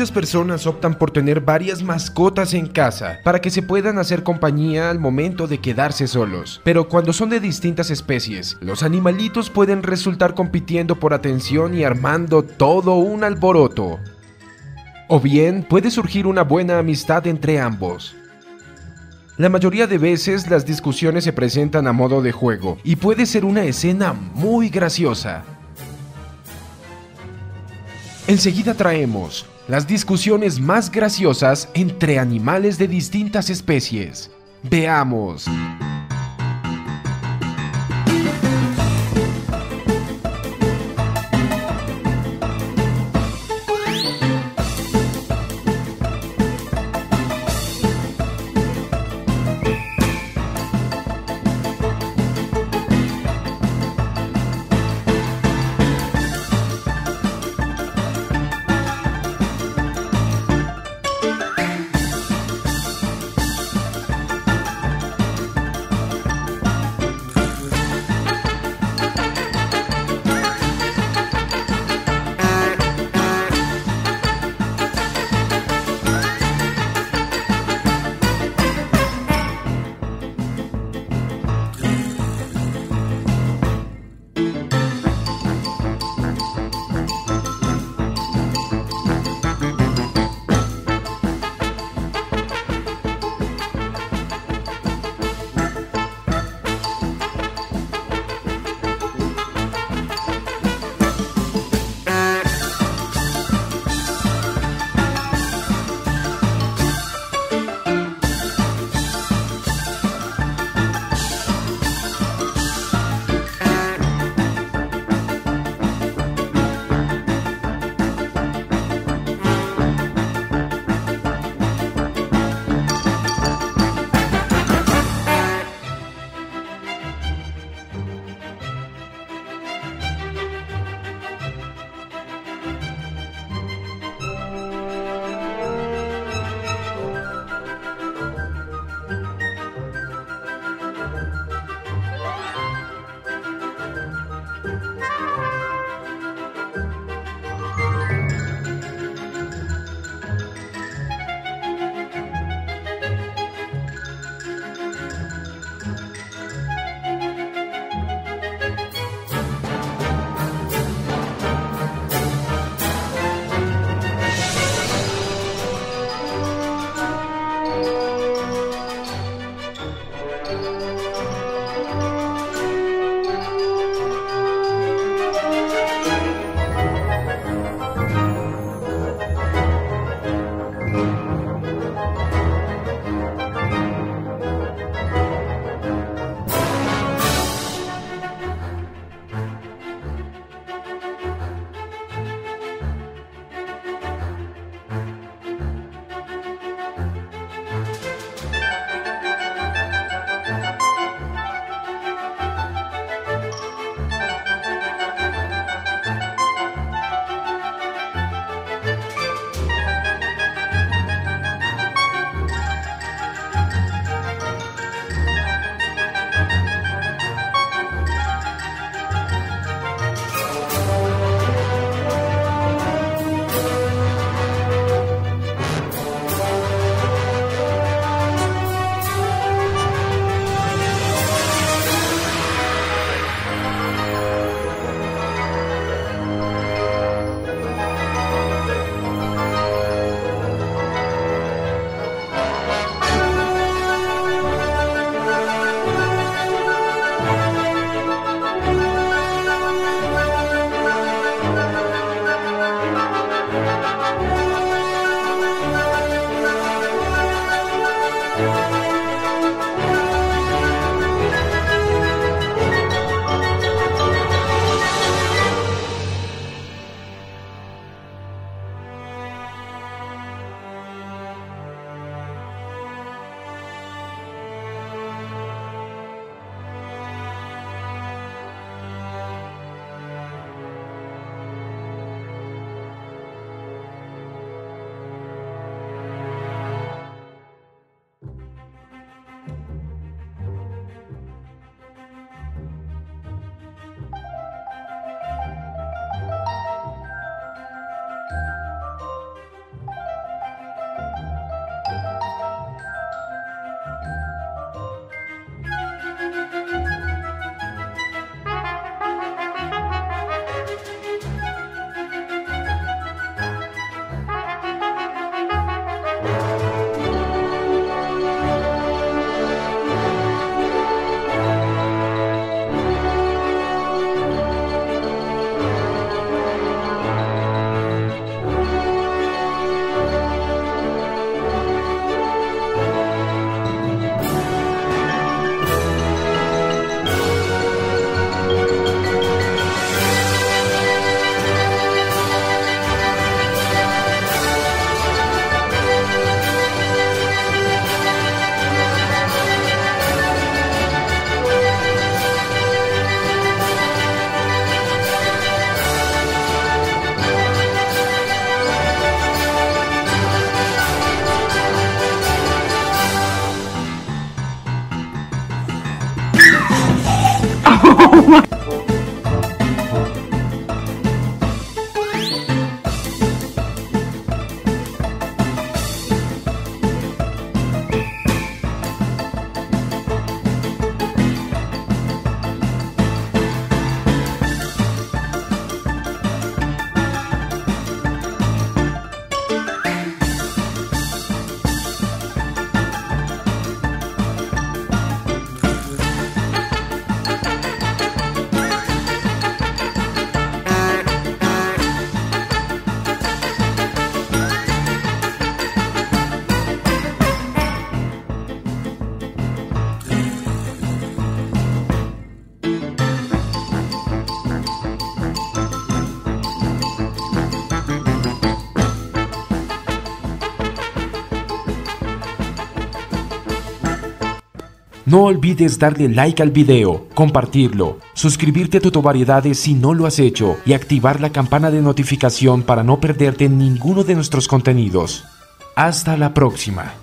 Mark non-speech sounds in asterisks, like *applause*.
Muchas personas optan por tener varias mascotas en casa para que se puedan hacer compañía al momento de quedarse solos. Pero cuando son de distintas especies, los animalitos pueden resultar compitiendo por atención y armando todo un alboroto. O bien puede surgir una buena amistad entre ambos. La mayoría de veces las discusiones se presentan a modo de juego y puede ser una escena muy graciosa. Enseguida traemos las discusiones más graciosas entre animales de distintas especies. Veamos. *laughs* oh my No olvides darle like al video, compartirlo, suscribirte a Tutovariedades si no lo has hecho y activar la campana de notificación para no perderte ninguno de nuestros contenidos. Hasta la próxima.